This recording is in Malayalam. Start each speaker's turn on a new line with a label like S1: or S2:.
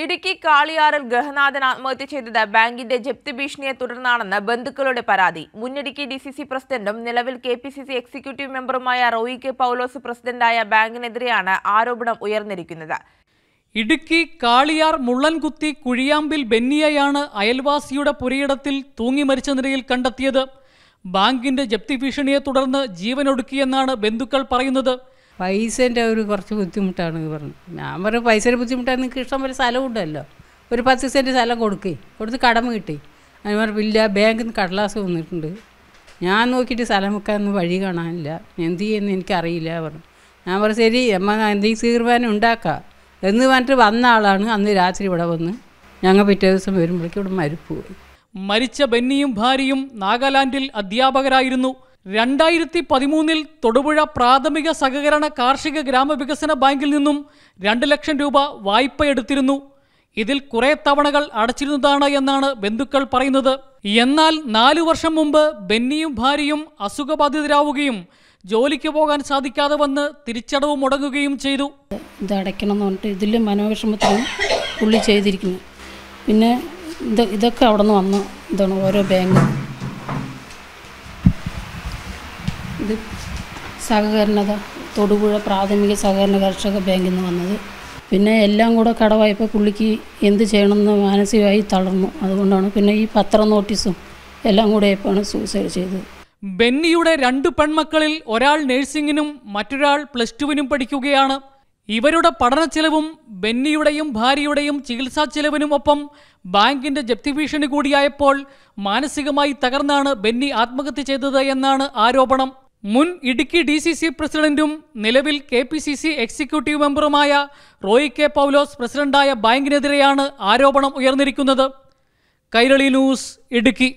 S1: ഇടുക്കി കാളിയാറിൽ ഗൃഹനാഥൻ ആത്മഹത്യ ചെയ്തത് ബാങ്കിന്റെ ജപ്തി ഭീഷണിയെ തുടർന്നാണെന്ന് ബന്ധുക്കളുടെ പരാതി. മുന്നിടുക്കി ഡി സി സി പ്രസിഡന്റും നിലവിൽ K P C C executive മെമ്പറുമായ Roy K Paulose പ്രസിഡന്റായ ബാങ്കിനെതിരെയാണ് ആരോപണം ഉയർന്നിരിക്കുന്നത്.
S2: ഇടുക്കി കാളിയാർ മുള്ളൻകുത്തി കുഴിയാമ്പിൽ ബെന്നിയയാണ് അയൽവാസിയുടെ പുരയിടത്തിൽ തൂങ്ങി മരിച്ച നിലയിൽ കണ്ടെത്തിയത്. ബാങ്കിന്റെ ജപ്തി ഭീഷണിയെ തുടർന്ന് ജീവനൊടുക്കിയെന്നാണ് ബന്ധുക്കൾ പറയുന്നത്.
S3: പൈസേന്റെ ഒരു കുറച്ച് ബുദ്ധിമുട്ടാണ് പറഞ്ഞു. ഞാൻ പറഞ്ഞു പൈസയുടെ ബുദ്ധിമുട്ടാണ് നിങ്ങൾക്ക് ഇഷ്ടം പോലെ സ്ഥലം ഉണ്ടല്ലോ. ഒരു പത്ത് സെന്റ് സ്ഥലം കൊടുക്കേ. കൊടുത്ത് കടമ കിട്ടി. അതിന് പറഞ്ഞു ഇല്ല ബാങ്കിൽ നിന്ന് കടലാസ് വന്നിട്ടുണ്ട്. ഞാൻ നോക്കിയിട്ട് സ്ഥലം വെക്കാനൊന്നും വഴി കാണാനില്ല. എന്ത് ചെയ്യുമെന്ന് എനിക്കറിയില്ല പറഞ്ഞു. ഞാൻ പറഞ്ഞു ശരി അമ്മ എന്തെങ്കിലും തീർമാനം ഉണ്ടാക്കാം. എന്ന് പറഞ്ഞിട്ട് വന്ന ആളാണ് അന്ന് രാത്രി ഇവിടെ വന്ന് ഞങ്ങൾ പിറ്റേ ദിവസം വരുമ്പോഴേക്കും ഇവിടെ മരിപ്പ്
S2: മരിച്ച ബെന്നിയും ഭാര്യയും നാഗാലാൻഡിൽ അധ്യാപകരായിരുന്നു. രണ്ടായിരത്തി പതിമൂന്നിൽ തൊടുപുഴ പ്രാഥമിക സഹകരണ കാർഷിക ഗ്രാമവികസന ബാങ്കിൽ നിന്നും രണ്ട് ലക്ഷം രൂപ വായ്പ എടുത്തിരുന്നു ഇതിൽ കുറെ തവണകൾ അടച്ചിരുന്നതാണ് എന്നാണ് ബന്ധുക്കൾ പറയുന്നത്. എന്നാൽ നാലു വർഷം മുമ്പ് ബെന്നിയും ഭാര്യയും അസുഖബാധിതരാവുകയും ജോലിക്ക് പോകാൻ സാധിക്കാതെ വന്ന് തിരിച്ചടവ് മുടങ്ങുകയും ചെയ്തു.
S4: ഇത് അടയ്ക്കണം എന്ന് പറഞ്ഞിട്ട് ഇതിൽ മനോവിഷമത്തിലും പുള്ളി ചെയ്തിരിക്കുന്നു. പിന്നെ ഇത് ഇതൊക്കെ അവിടെ നിന്ന് വന്ന. ഇതാണ് ഓരോ ബാങ്ക്. ഇത് സഹകരണത തൊടുപുഴ പ്രാഥമിക സഹകരണ കർഷക ബാങ്കിൽ നിന്ന് വന്നത്. പിന്നെ എല്ലാം കൂടെ കടവായപ്പോൾ പുള്ളിക്ക് എന്ത് ചെയ്യണമെന്ന് മാനസികമായി തളർന്നു. അതുകൊണ്ടാണ് പിന്നെ ഈ പത്ര നോട്ടീസും എല്ലാം കൂടെ ആയപ്പോഴാണ് സൂസൈഡ് ചെയ്തത്.
S2: ബെന്നിയുടെ രണ്ട് പെൺമക്കളിൽ ഒരാൾ നഴ്സിംഗിനും മറ്റൊരാൾ പ്ലസ് ടുവിനും പഠിക്കുകയാണ്. ഇവരുടെ പഠന ചെലവും ബെന്നിയുടെയും ഭാര്യയുടെയും ചികിത്സാ ചെലവിനും ഒപ്പം ബാങ്കിന്റെ ജപ്തി ഭീഷണി കൂടിയായപ്പോൾ മാനസികമായി തകർന്നാണ് ബെന്നി ആത്മഹത്യ ചെയ്തത് എന്നാണ് ആരോപണം. മുൻ ഇടുക്കി ഡി സി സി പ്രസിഡന്റും നിലവിൽ K P C C executive മെമ്പറുമായ Roy K Paulose പ്രസിഡന്റായ ബാങ്കിനെതിരെയാണ് ആരോപണം ഉയർന്നിരിക്കുന്നത്. കൈരളി ന്യൂസ് ഇടുക്കി.